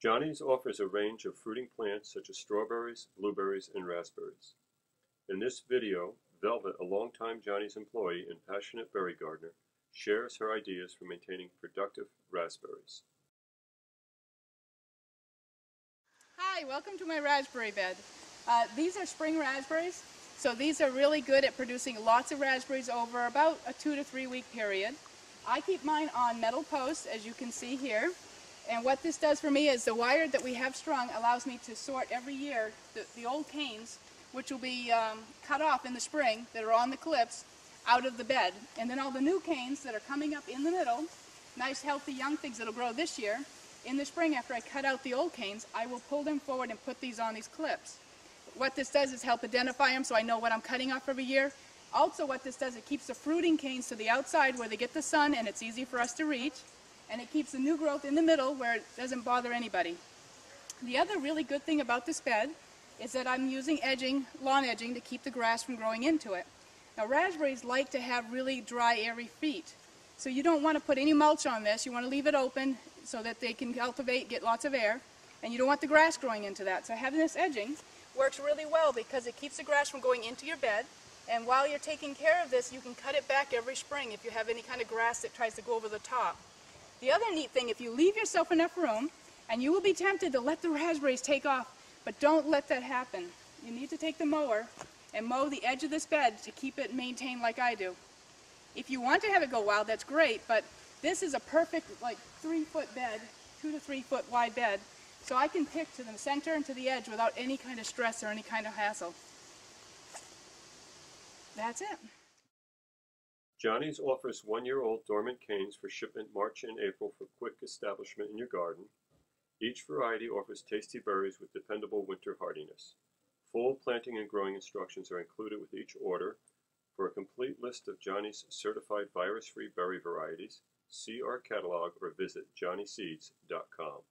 Johnny's offers a range of fruiting plants such as strawberries, blueberries, and raspberries. In this video, Velvet, a longtime Johnny's employee and passionate berry gardener, shares her ideas for maintaining productive raspberries. Hi, welcome to my raspberry bed. Uh, these are spring raspberries, so these are really good at producing lots of raspberries over about a two to three week period. I keep mine on metal posts, as you can see here. And what this does for me is the wire that we have strung allows me to sort every year the, the old canes, which will be um, cut off in the spring, that are on the clips, out of the bed. And then all the new canes that are coming up in the middle, nice healthy young things that'll grow this year, in the spring after I cut out the old canes, I will pull them forward and put these on these clips. What this does is help identify them so I know what I'm cutting off every year. Also what this does, it keeps the fruiting canes to the outside where they get the sun and it's easy for us to reach and it keeps the new growth in the middle where it doesn't bother anybody. The other really good thing about this bed is that I'm using edging, lawn edging, to keep the grass from growing into it. Now raspberries like to have really dry, airy feet. So you don't want to put any mulch on this. You want to leave it open so that they can cultivate, get lots of air. And you don't want the grass growing into that. So having this edging works really well because it keeps the grass from going into your bed. And while you're taking care of this, you can cut it back every spring if you have any kind of grass that tries to go over the top. The other neat thing, if you leave yourself enough room, and you will be tempted to let the raspberries take off, but don't let that happen. You need to take the mower and mow the edge of this bed to keep it maintained like I do. If you want to have it go wild, that's great, but this is a perfect, like, three-foot bed, two to three-foot wide bed, so I can pick to the center and to the edge without any kind of stress or any kind of hassle. That's it. Johnny's offers one-year-old dormant canes for shipment March and April for quick establishment in your garden. Each variety offers tasty berries with dependable winter hardiness. Full planting and growing instructions are included with each order. For a complete list of Johnny's certified virus-free berry varieties, see our catalog or visit johnnyseeds.com.